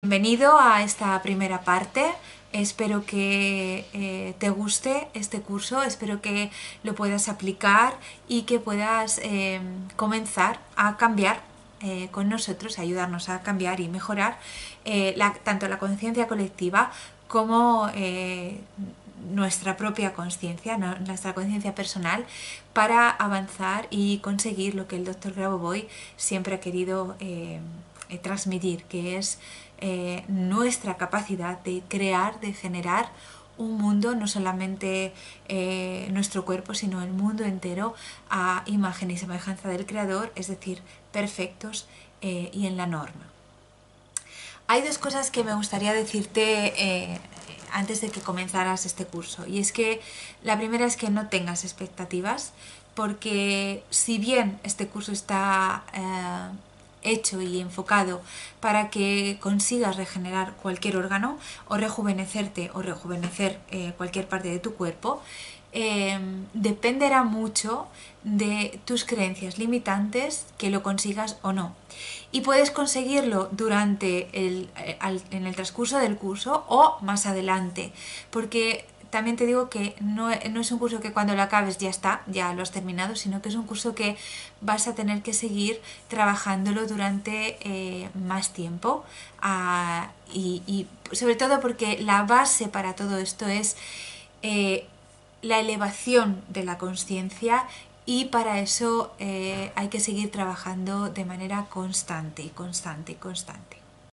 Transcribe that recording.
Bienvenido a esta primera parte. Espero que eh, te guste este curso, espero que lo puedas aplicar y que puedas eh, comenzar a cambiar eh, con nosotros, ayudarnos a cambiar y mejorar tanto la conciencia colectiva como nuestra propia conciencia, nuestra conciencia personal, para avanzar y conseguir lo que el doctor Grabovoi siempre ha querido transmitir, que es eh, nuestra capacidad de crear, de generar un mundo, no solamente eh, nuestro cuerpo, sino el mundo entero a imagen y semejanza del Creador, es decir, perfectos eh, y en la norma. Hay dos cosas que me gustaría decirte antes de que comenzaras este curso, y es que la primera es que no tengas expectativas, porque si bien este curso está hecho y enfocado para que consigas regenerar cualquier órgano o rejuvenecerte o rejuvenecer eh, cualquier parte de tu cuerpo, em, dependerá mucho de tus creencias limitantes que lo consigas o no. Y puedes conseguirlo durante eh, en el transcurso del curso o más adelante, porque también te digo que no, es un curso que cuando lo acabes ya está, ya lo has terminado, sino que es un curso que vas a tener que seguir trabajándolo durante eh, más tiempo ah, y, sobre todo porque la base para todo esto es eh, la elevación de la conciencia y para eso eh, hay que seguir trabajando de manera constante, constante, constante.